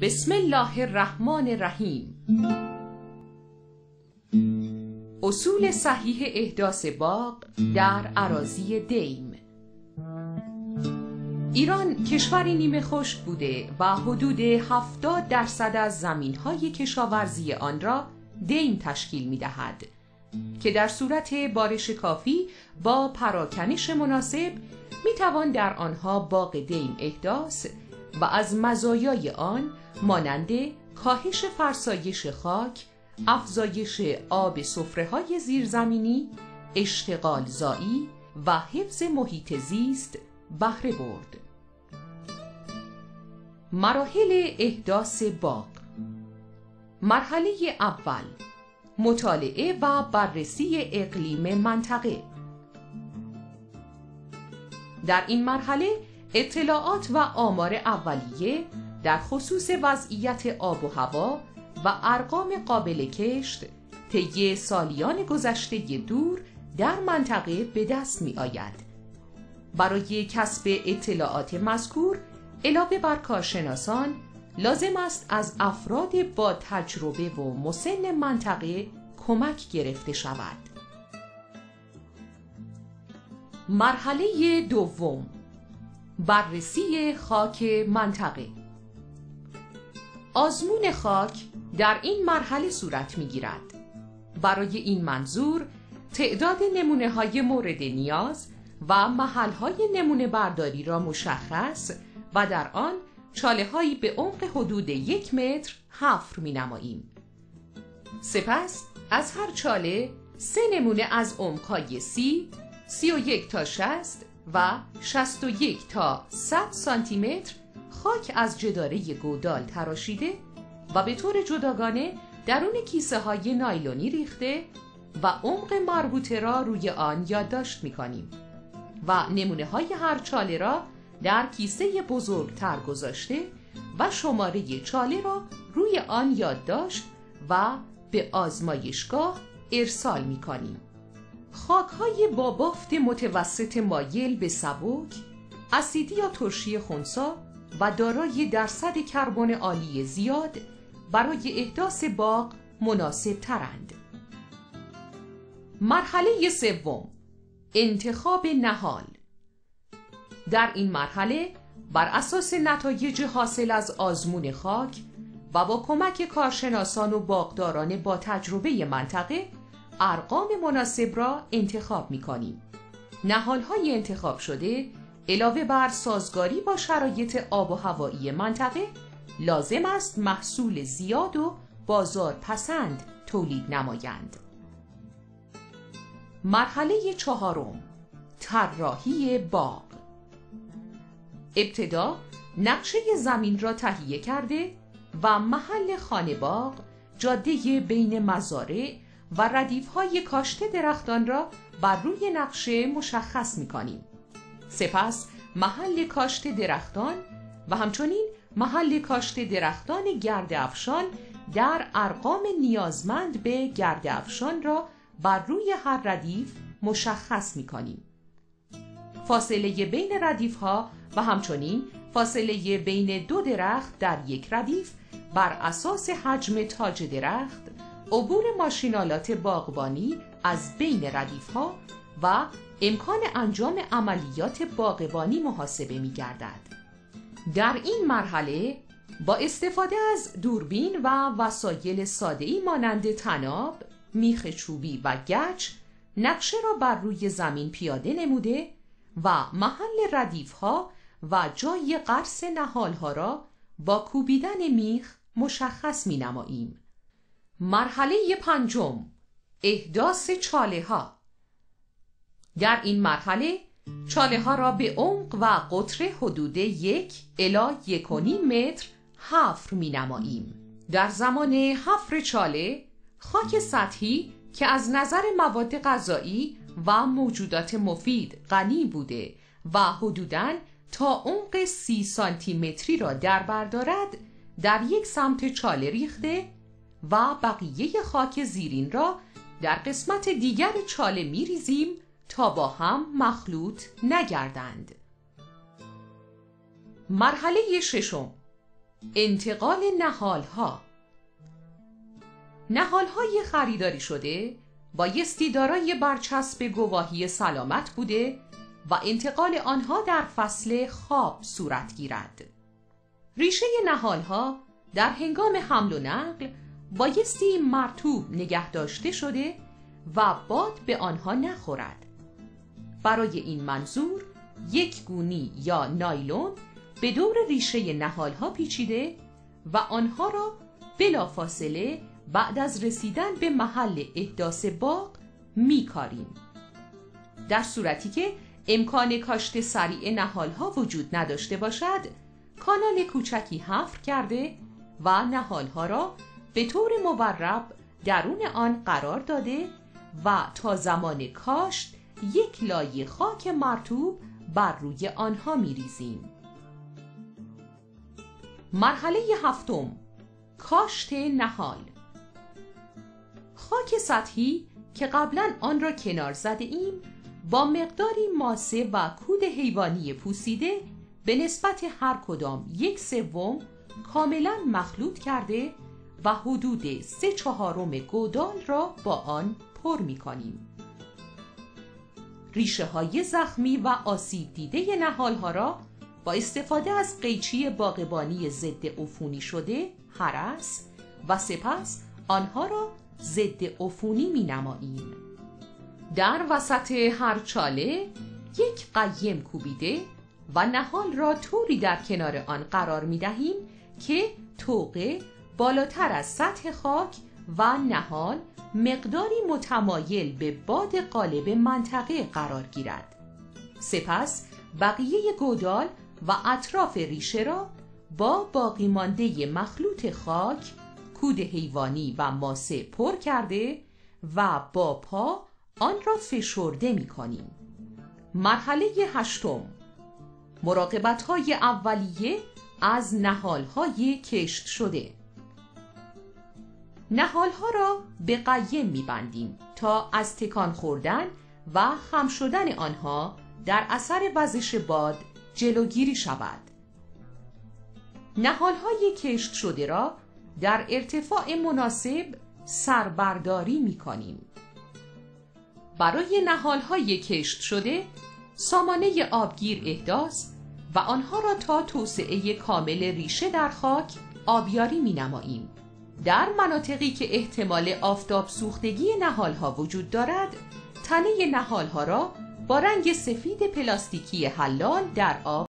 بسم الله الرحمن الرحیم. اصول صحیح احداث باغ در اراضی دیم. ایران کشوری نیمه خشک بوده و حدود 70 درصد از زمینهای کشاورزی آن را دیم تشکیل می دهد که در صورت بارش کافی با پراکنش مناسب می توان در آنها باغ دیم احداث و از مزایای آن مانند کاهش فرسایش خاک، افزایش آب سفره های زیرزمینی، اشتغال زایی و حفظ محیط زیست بهره برد. مراحل احداث باغ مرحله اول مطالعه و بررسی اقلیم منطقه در این مرحله اطلاعات و آمار اولیه در خصوص وضعیت آب و هوا و ارقام قابل کشت طی سالیان گذشته دور در منطقه به دست می آید. برای کسب اطلاعات مذکور علاوه بر کارشناسان لازم است از افراد با تجربه و مسن منطقه کمک گرفته شود. مرحله دوم بررسی خاک منطقه آزمون خاک در این مرحله صورت می گیرد. برای این منظور تعداد نمونه های مورد نیاز و محل های نمونه برداری را مشخص و در آن چاله هایی به عمق حدود یک متر حفر می نماییم. سپس از هر چاله سه نمونه از عمقهای سی، سی و یک تا شست و شست و یک تا صد سانتی متر خاک از جداره گودال تراشیده و به طور جداگانه درون کیسه های نایلونی ریخته و عمق مربوطه را روی آن یادداشت می کنیم و نمونه های هر چاله را در کیسه بزرگتر گذاشته و شماره چاله را روی آن یادداشت و به آزمایشگاه ارسال می کنیم. خاک های با بافت متوسط مایل به سبک، اسیدی یا ترشی خونسا و دارای درصد کربن عالی زیاد برای احداث باغ مناسب ترند. مرحله سوم انتخاب نهال در این مرحله بر اساس نتایج حاصل از آزمون خاک و با کمک کارشناسان و باغداران با تجربه منطقه ارقام مناسب را انتخاب می کنیم. نهال های انتخاب شده علاوه بر سازگاری با شرایط آب و هوایی منطقه لازم است محصول زیاد و بازار پسند تولید نمایند. مرحله چهارم طراحی باغ ابتدا نقشه زمین را تهیه کرده و محل خانه باغ جاده بین مزارع و ردیف های کاشته درختان را بر روی نقشه مشخص می کنیم. سپس محل کاشت درختان و همچنین محل کاشت درختان گرد افشان در ارقام نیازمند به گرد افشان را بر روی هر ردیف مشخص می کنیم. فاصله بین ردیف ها و همچنین فاصله بین دو درخت در یک ردیف بر اساس حجم تاج درخت عبور ماشینالات باغبانی از بین ردیف ها و امکان انجام عملیات باغبانی محاسبه می گردد. در این مرحله با استفاده از دوربین و وسایل ساده‌ای مانند تناب، میخ چوبی و گچ نقشه را بر روی زمین پیاده نموده و محل ردیف ها و جای قرص نهال ها را با کوبیدن میخ مشخص می نماییم. مرحله پنجم احداث چاله ها در این مرحله چاله ها را به عمق و قطر حدود یک الا یک متر حفر می نماییم. در زمان حفر چاله خاک سطحی که از نظر مواد غذایی و موجودات مفید غنی بوده و حدوداً تا عمق سی سانتی متری را در بردارد در یک سمت چاله ریخته و بقیه خاک زیرین را در قسمت دیگر چاله می ریزیم تا با هم مخلوط نگردند. مرحله ششم. انتقال نهال ها نهال های خریداری شده بایستی دارای برچسب گواهی سلامت بوده و انتقال آنها در فصل خواب صورت گیرد. ریشه نهال ها در هنگام حمل و نقل بایستی مرتوب نگه داشته شده و باد به آنها نخورد. برای این منظور یک گونی یا نایلون به دور ریشه نهال ها پیچیده و آنها را بلافاصله بعد از رسیدن به محل احداث باغ میکاریم. در صورتی که امکان کاشت سریع نهال ها وجود نداشته باشد کانال کوچکی حفر کرده و نهال ها را به طور مورب درون آن قرار داده و تا زمان کاشت یک لایه خاک مرتوب بر روی آنها می ریزیم. مرحله هفتم کاشت نهال خاک سطحی که قبلا آن را کنار زده ایم با مقداری ماسه و کود حیوانی پوسیده به نسبت هر کدام یک سوم کاملا مخلوط کرده و حدود سه چهارم گودال را با آن پر می کنیم. ریشه های زخمی و آسیب دیده نهال ها را با استفاده از قیچی باغبانی ضد عفونی شده هرس و سپس آنها را ضد عفونی می نماییم. در وسط هر چاله یک قیم کوبیده و نهال را طوری در کنار آن قرار می دهیم که توقه بالاتر از سطح خاک و نهال مقداری متمایل به باد قالب منطقه قرار گیرد. سپس بقیه گودال و اطراف ریشه را با باقی مانده مخلوط خاک کود حیوانی و ماسه پر کرده و با پا آن را فشرده می کنیم. مرحله هشتم. مراقبت های اولیه از نهال های کشت شده. نهال ها را به قیم می بندیم تا از تکان خوردن و خم شدن آنها در اثر وزش باد جلوگیری شود نهال های کشت شده را در ارتفاع مناسب سربرداری می کنیم برای نهال های کشت شده سامانه آبگیر احداث و آنها را تا توسعه کامل ریشه در خاک آبیاری می نماییم. در مناطقی که احتمال آفتاب سوختگی نهال ها وجود دارد تنه نهال ها را با رنگ سفید پلاستیکی حلال در آب